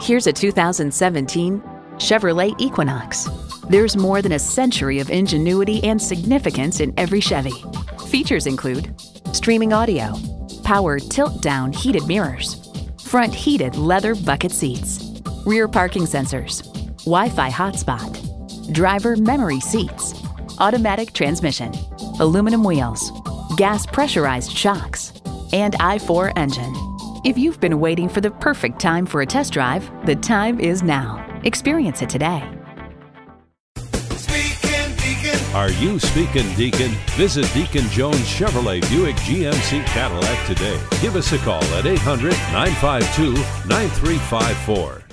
Here's a 2017 Chevrolet Equinox. There's more than a century of ingenuity and significance in every Chevy. Features include streaming audio, power tilt-down heated mirrors, front heated leather bucket seats, rear parking sensors, Wi-Fi hotspot, driver memory seats, automatic transmission, aluminum wheels, gas pressurized shocks, and i4 engine. If you've been waiting for the perfect time for a test drive, the time is now. Experience it today. Speaking Deacon. Are you speaking Deacon? Visit Deacon Jones Chevrolet Buick GMC Cadillac today. Give us a call at 800 952 9354.